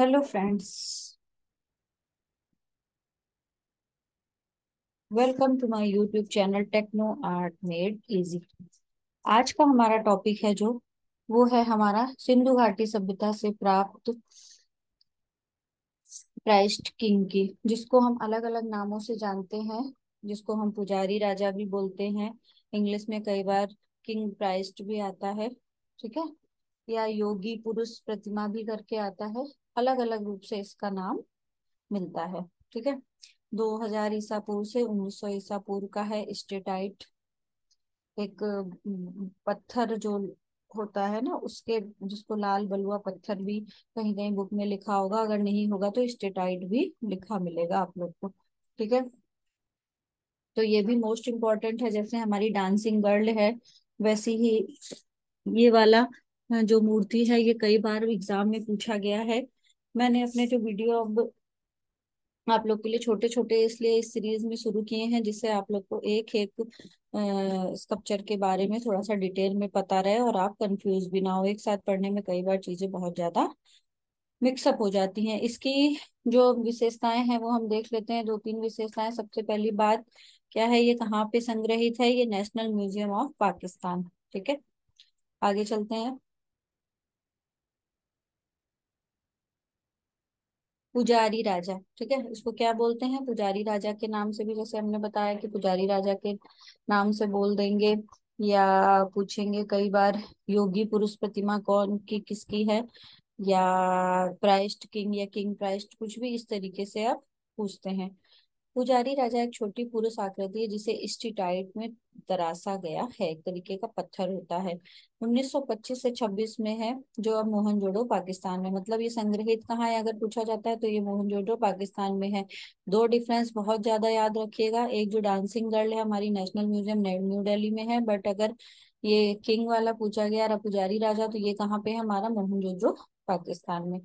Hello friends welcome to my YouTube channel techno art made easy आज का हमारा topic है जो, वो है हमारा सिंधु घाटी सभ्यता से प्राप्त क्राइस्ट किंग की, जिसको हम अलग अलग नामों से जानते हैं, जिसको हम पुजारी राजा भी बोलते हैं। इंग्लिश में कई बार किंग क्राइस्ट भी आता है, ठीक है? या योगी पुरुष प्रतिमा भी करके आता है। अलग अलग रूप से इसका नाम मिलता है, ठीक है? 2000 ईसा पूर्व से 1900 ईसा पूर्व का है स्टेटाइट। एक पत्थर जो होता है ना, उसके, जिसको लाल बलुआ पत्थर भी कहीं कहीं बुक में लिखा होगा, अगर नहीं होगा तो स्टेटाइट भी लिखा मिलेगा आप लोग को, ठीक है? तो ये भी मोस्ट इंपॉर्टेंट है, जैसे हमारी डांसिंग गर्ल है, वैसी ही ये वाला, जो मूर्ति है, ये कई बार एग्ज़ाम में पूछा गया है मैंने अपने जो वीडियो अब आप लोग के लिए छोटे छोटे इसलिए इस सीरीज़ में शुरू किए हैं, जिससे आप लोग को एक एक स्कल्पचर के बारे में थोड़ा सा डिटेल में पता रहे और आप कंफ्यूज भी ना हो। एक साथ पढ़ने में कई बार चीज़ें बहुत ज़्यादा मिक्सअप हो जाती हैं। इसकी जो विशेषताएँ हैं वो हम देख लेते हैं। दो तीन विशेषताएँ। सबसे पहली बात, क्या है? ये कहाँ पे संग्रहित है? ये नेशनल म्यूज़ियम ऑफ़ पाकिस्तान ठीक है? आगे चलते हैं। पुजारी राजा, ठीक है? इसको क्या बोलते हैं? पुजारी राजा के नाम से भी जैसे हमने बताया कि पुजारी राजा के नाम से बोल देंगे या पूछेंगे कई बार, योगी पुरुष प्रतिमा कौन, की किसकी है? या प्राइस्ट किंग या किंग प्राइस्ट, कुछ भी इस तरीके से आप पूछते हैं। पुजारी राजा एक छोटी पुरुष आकृति है, जिसे स्टीटाइट में तराशा गया है, एक तरीके का पत्थर होता है। 1925 से 26 में है, जो अब मोहनजोड़ो पाकिस्तान में। मतलब ये संग्रहित कहाँ है, अगर पूछा जाता है तो ये मोहनजोदड़ो पाकिस्तान में है। दो डिफरेंस बहुत ज़्यादा याद रखिएगा, एक जो डांसिंग गर्ल है, हमारी नेशनल म्यूज़ियम न्यू दिल्ली में है बट अगर ये किंग वाला पूछा गया, पुजारी राजा तो ये कहाँ पे है, हमारा मोहनजोड़ो पाकिस्तान में।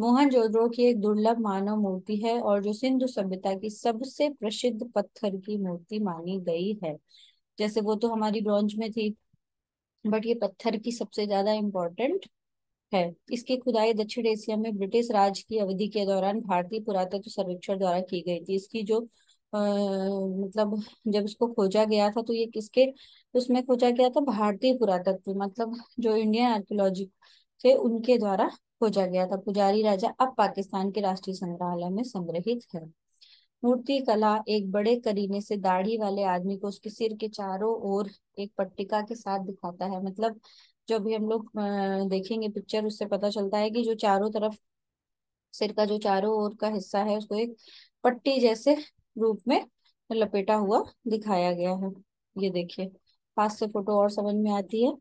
मोहनजोदड़ो की एक दुर्लभ मानव मूर्ति है और जो सिंधु सभ्यता की सबसे प्रसिद्ध पत्थर की मूर्ति मानी गई है। जैसे वो तो हमारी ब्रॉन्ज में थी बट ये पत्थर की सबसे ज़्यादा इम्पोर्टेंट है। इसकी खुदाई दक्षिण एशिया में ब्रिटिश राज की अवधि के दौरान भारतीय पुरातत्व सर्वेक्षण द्वारा की गई थी। इसकी जो आ, मतलब जब इसको खोजा गया था तो ये किसके उसमें खोजा गया था? भारतीय पुरातत्व मतलब जो इंडियन आर्कियोलॉजी थे उनके द्वारा खोजा गया था। पुजारी राजा अब पाकिस्तान के राष्ट्रीय संग्रहालय में संग्रहित है। मूर्ति कला एक बड़े करीने से दाढ़ी वाले आदमी को उसके सिर के चारों ओर एक पट्टिका के साथ दिखाता है। मतलब जो भी हम लोग देखेंगे पिक्चर उससे पता चलता है कि जो चारों तरफ़, सिर का जो चारों ओर का हिस्सा है, उसको एक पट्टी जैसे रूप में लपेटा हुआ दिखाया गया है। ये देखिए पास से फ़ोटो और समझ में आती है।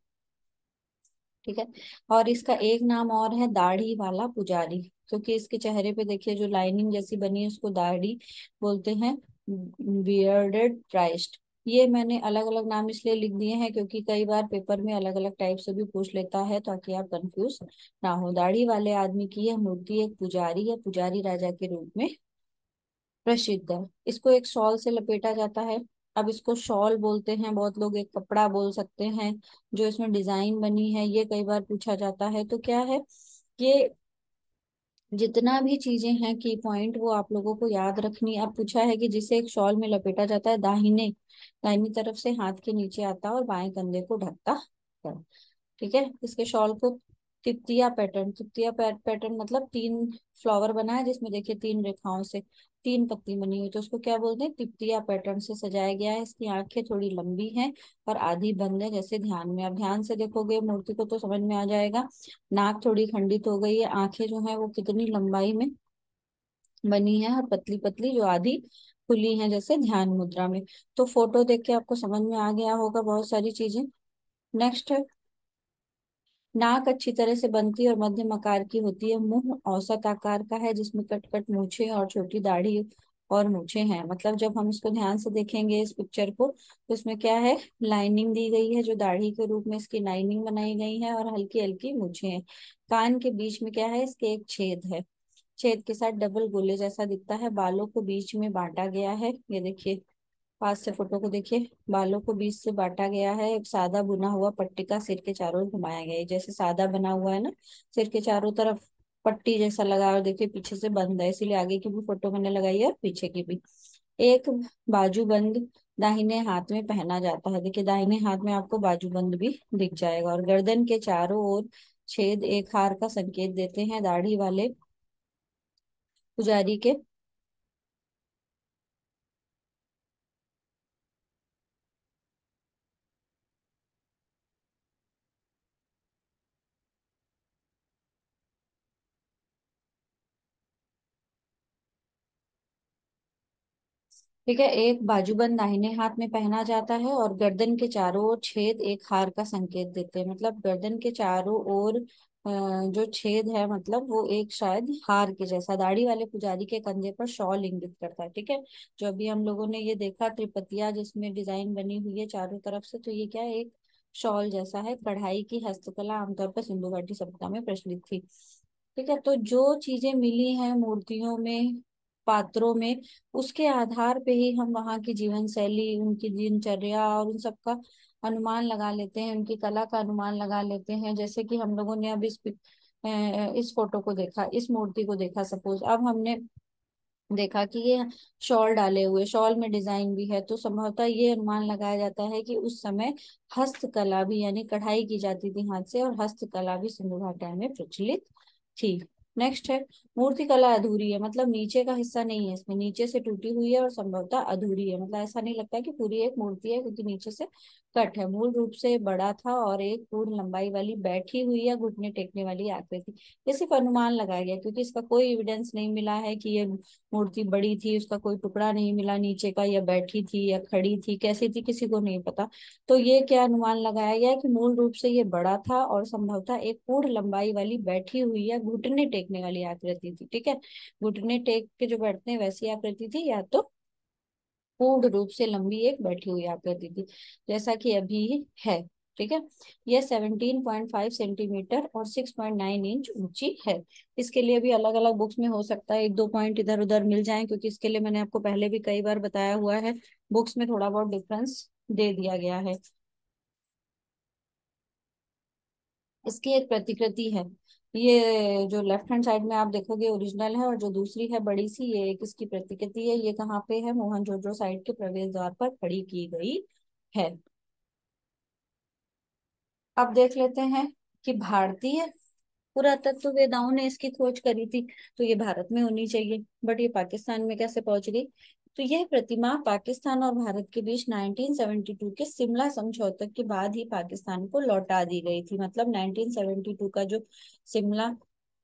ठीक है? और इसका एक नाम और है दाढ़ी वाला पुजारी, क्योंकि इसके चेहरे पे देखिए जो लाइनिंग जैसी बनी है, उसको दाढ़ी बोलते हैं, बियर्डेड क्राइस्ट। ये मैंने अलग अलग नाम इसलिए लिख दिए हैं, क्योंकि कई बार पेपर में अलग अलग टाइप से भी पूछ लेता है, ताकि आप कंफ्यूज ना हो। दाढ़ी वाले आदमी की यह मूर्ति एक पुजारी या पुजारी राजा के रूप में प्रसिद्ध है। इसको एक शॉल से लपेटा जाता है। अब इसको शॉल बोलते हैं, बहुत लोग एक कपड़ा बोल सकते हैं, जो इसमें डिज़ाइन बनी है, ये कई बार पूछा जाता है। तो क्या है ये जितना भी चीज़ें हैं, की पॉइंट वो आप लोगों को याद रखनी। अब पूछा है कि जिसे एक शॉल में लपेटा जाता है, दाहिने, दाहिनी तरफ़ से हाथ के नीचे आता और बाएँ कंधे को ढकता है। ठीक है, इसके शॉल को तिप्तिया पैटर्न तिप्तिया पैटर्न मतलब तीन फ्लावर बना है जिसमें देखिए तीन रेखाओं से तीन पत्ती बनी हुई तो उसको क्या बोलते हैं? तिप्तिया पैटर्न से सजाया गया है। इसकी आँखें थोड़ी लंबी हैं और आधी बंद है जैसे ध्यान में। अब ध्यान से देखोगे, मूर्ति को तो समझ में आ जाएगा। नाक थोड़ी खंडित हो गई है। आँखें जो है वो कितनी लंबाई में बनी है और पतली पतली जो आधी खुली है जैसे ध्यान मुद्रा में। तो फ़ोटो देख के आपको समझ में आ गया होगा बहुत सारी चीज़ें। नेक्स्ट है नाक अच्छी तरह से बनती और मध्यम आकार की होती है। मुँह औसत आकार का है, जिसमें कट कट मूछें और छोटी दाढ़ी और मूछे हैं। मतलब जब हम इसको ध्यान से देखेंगे इस पिक्चर को तो इसमें क्या है? लाइनिंग दी गई है, जो दाढ़ी के रूप में इसकी लाइनिंग बनाई गई है और हल्की हल्की मूछें हैं। कान के बीच में क्या है? इसके एक छेद है। छेद के साथ डबल गोले जैसा दिखता है। बालों को बीच में बांटा गया है। ये देखिए पास से फ़ोटो को देखिए, बालों को बीच से बांटा गया है, एक सादा बुना हुआ पट्टी का सिर के चारों घुमाया गया है। जैसे सादा बना हुआ है ना, सिर के चारों तरफ़ पट्टी जैसा लगा और देखिए पीछे से बंद है, इसीलिए आगे की भी फ़ोटो मैंने लगाई है पीछे की भी। एक बाजू बंद दाहिने हाथ में पहना जाता है, देखिए दाहिने हाथ में आपको बाजूबंद भी दिख जाएगा और गर्दन के चारों ओर छेद एक हार का संकेत देते हैं दाढ़ी वाले पुजारी के। ठीक है, एक बाजूबंद दाहिने हाथ में पहना जाता है और गर्दन के चारों ओर छेद एक हार का संकेत देते हैं। मतलब गर्दन के चारों ओर जो छेद है मतलब वो एक शायद हार के जैसा, दाढ़ी वाले पुजारी के कंधे पर शॉल इंगित करता है। ठीक है, जो अभी हम लोगों ने ये देखा, त्रिपतिया जिसमें डिज़ाइन बनी हुई है चारों तरफ़ से तो ये क्या है, एक शॉल जैसा है, कढ़ाई की हस्तकला आमतौर पर सिंधु घाटी सभ्यता में प्रचलित थी। ठीक है तो जो चीज़ें मिली हैं मूर्तियों में पात्रों में, उसके आधार पे ही हम वहाँ की जीवन शैली उनकी दिनचर्या और उन सब का अनुमान लगा लेते हैं, उनकी कला का अनुमान लगा लेते हैं। जैसे कि हम लोगों ने अब इस इस फ़ोटो को देखा, इस मूर्ति को देखा, सपोज़। अब हमने देखा कि ये शॉल डाले हुए, शॉल में डिज़ाइन भी है तो संभवतः ये अनुमान लगाया जाता है कि उस समय हस्तकला भी, यानी कढ़ाई की जाती थी हाथ से, और हस्तकला भी सिंधु घाटा में प्रचलित थी। नेक्स्ट है, मूर्ति कला अधूरी है मतलब नीचे का हिस्सा नहीं है इसमें, नीचे से टूटी हुई है और संभवतः अधूरी है। मतलब ऐसा नहीं लगता है कि पूरी एक मूर्ति है, क्योंकि नीचे से कट है। मूल रूप से बड़ा था और एक पूर्ण लंबाई वाली बैठी हुई या घुटने टेकने वाली आकृति ये सिर्फ़ अनुमान लगाया गया क्योंकि इसका कोई एविडेंस नहीं मिला है कि ये मूर्ति बड़ी थी, उसका कोई टुकड़ा नहीं मिला नीचे का, या बैठी थी या खड़ी थी, कैसी थी किसी को नहीं पता। तो ये क्या अनुमान लगाया गया कि मूल रूप से ये बड़ा था और संभवतः एक पूर्ण लंबाई वाली बैठी हुई या घुटने टेकने वाली आकृति थी, ठीक है? घुटने टेक के जो बैठते हैं वैसी आकृति थी, या तो पूर्ण रूप से लंबी एक बैठी हुई आकृति थी जैसा कि अभी है, ठीक है? यह 17.5 सेंटीमीटर और 6.9 इंच ऊँची है। इसके लिए भी अलग अलग बुक्स में हो सकता है, एक दो पॉइंट इधर उधर मिल जाएँ, क्योंकि इसके लिए मैंने आपको पहले भी कई बार बताया हुआ है, बुक्स में थोड़ा बहुत डिफरेंस दे दिया गया है। इसकी एक प्रतिकृति है ये जो लेफ़्ट हैंड साइड में आप देखोगे ओरिजिनल है और जो दूसरी है बड़ी सी, ये एक इसकी प्रतिकृति है। ये कहाँ पे है? मोहनजोदड़ो साइड के प्रवेश द्वार पर खड़ी की गई है। अब देख लेते हैं कि भारतीय पुरातत्व वेदाओं ने इसकी खोज करी थी। तो ये भारत में होनी चाहिए बट ये पाकिस्तान में कैसे पहुँच गई? तो यह प्रतिमा पाकिस्तान और भारत के बीच 1972 के शिमला समझौते के बाद ही पाकिस्तान को लौटा दी गई थी। मतलब 1972 का जो शिमला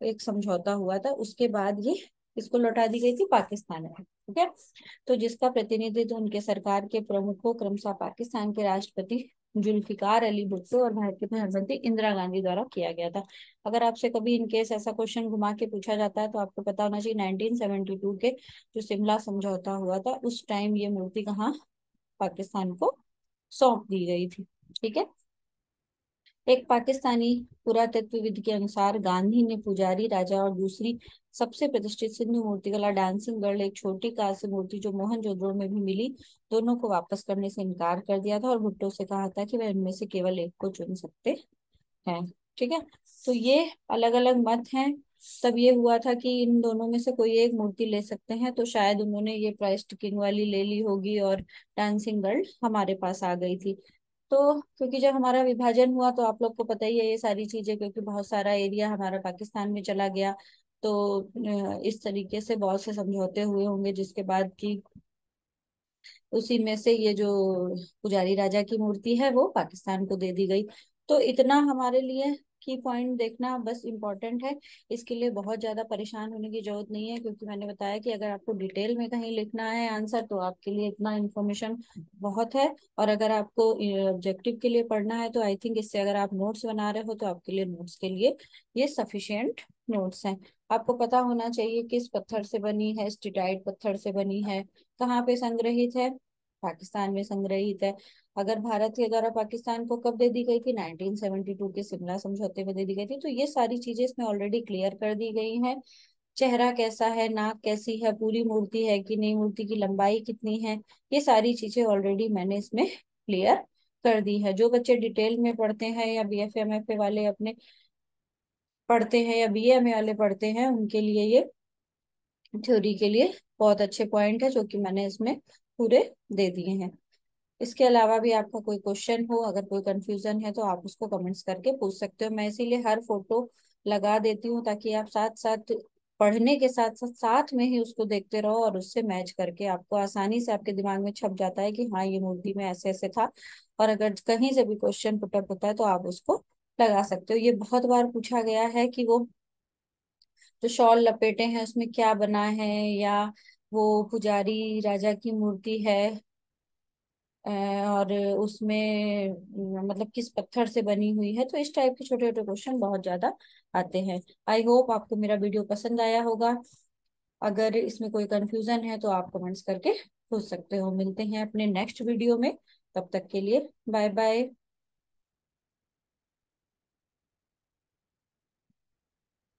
एक समझौता हुआ था, उसके बाद ये इसको लौटा दी गई थी पाकिस्तान में, ठीक है? तो जिसका प्रतिनिधित्व उनके सरकार के प्रमुखों, क्रमशः पाकिस्तान के राष्ट्रपति जुल्फिकार अली भुट्टो और भारत के प्रधानमंत्री इंदिरा गांधी द्वारा किया गया था। अगर आपसे कभी इनकेस ऐसा क्वेश्चन घुमा के पूछा जाता है तो आपको पता होना चाहिए 1972 के जो शिमला समझौता हुआ था, उस टाइम ये मूर्ति कहाँ पाकिस्तान को सौंप दी गई थी। ठीक है? एक पाकिस्तानी पुरातत्वविद के अनुसार गांधी ने पुजारी, राजा और दूसरी सबसे प्रतिष्ठित सिंधु मूर्तिकला डांसिंग गर्ल, एक छोटी कांस्य मूर्ति जो मोहनजोदड़ो में भी मिली, दोनों को वापस करने से इनकार कर दिया था और भुट्टो से कहा था कि वह इनमें से केवल एक को चुन सकते हैं। ठीक है? तो ये अलग अलग मत हैं। तब ये हुआ था कि इन दोनों में से कोई एक मूर्ति ले सकते हैं तो शायद उन्होंने ये प्राइस्ट किंग वाली ले ली होगी और डांसिंग गर्ल हमारे पास आ गई थी। तो क्योंकि जब हमारा विभाजन हुआ तो आप लोग को पता ही है ये सारी चीज़ें, क्योंकि बहुत सारा एरिया हमारा पाकिस्तान में चला गया। तो इस तरीके से बहुत से समझौते हुए होंगे, जिसके बाद की उसी में से ये जो पुजारी राजा की मूर्ति है, वो पाकिस्तान को दे दी गई। तो इतना हमारे लिए की पॉइंट देखना बस इम्पोर्टेंट है। इसके लिए बहुत ज़्यादा परेशान होने की ज़रूरत नहीं है, क्योंकि मैंने बताया कि अगर आपको डिटेल में कहीं लिखना है आंसर तो आपके लिए इतना इन्फॉर्मेशन बहुत है। और अगर आपको ऑब्जेक्टिव के लिए पढ़ना है तो आई थिंक इससे अगर आप नोट्स बना रहे हो तो आपके लिए नोट्स के लिए ये सफिशियंट नोट्स हैं। आपको पता होना चाहिए किस पत्थर से बनी है स्टिटाइट पत्थर से बनी है, कहाँ पे संग्रहित है। पाकिस्तान में संग्रहित है। अगर भारत के द्वारा पाकिस्तान को कब दे दी गई थी? 1972 के शिमला समझौते में दे दी गई थी। तो ये सारी चीज़ें इसमें ऑलरेडी क्लियर कर दी गई हैं। चेहरा कैसा है? नाक कैसी है? पूरी मूर्ति है कि नहीं? मूर्ति की लंबाई कितनी है? ये सारी चीज़ें ऑलरेडी मैंने इसमें क्लियर कर दी है। जो बच्चे डिटेल में पढ़ते हैं या बी एफ़ एम वाले अपने पढ़ते हैं या बीए वाले पढ़ते हैं, उनके लिए ये थ्योरी के लिए बहुत अच्छे पॉइंट है, जो कि मैंने इसमें पूरे दे दिए हैं। इसके अलावा भी आपका कोई क्वेश्चन हो, अगर कोई कंफ्यूजन है तो आप उसको कमेंट्स करके पूछ सकते हो। मैं इसीलिए हर फ़ोटो लगा देती हूँ ताकि आप साथ साथ पढ़ने के साथ साथ साथ में ही उसको देखते रहो और उससे मैच करके आपको आसानी से आपके दिमाग में छप जाता है कि हाँ ये मूर्ति में ऐसे ऐसे था। और अगर कहीं से भी क्वेश्चन पुटअप होता है तो आप उसको लगा सकते हो। ये बहुत बार पूछा गया है कि वो जो शॉल लपेटे हैं, उसमें क्या बना है या वो पुजारी राजा की मूर्ति है और उसमें मतलब किस पत्थर से बनी हुई है तो इस टाइप के छोटे छोटे क्वेश्चन बहुत ज़्यादा आते हैं। आई होप आपको मेरा वीडियो पसंद आया होगा। अगर इसमें कोई कंफ्यूजन है तो आप कमेंट्स करके पूछ सकते हो। मिलते हैं अपने नेक्स्ट वीडियो में। तब तक के लिए बाय बाय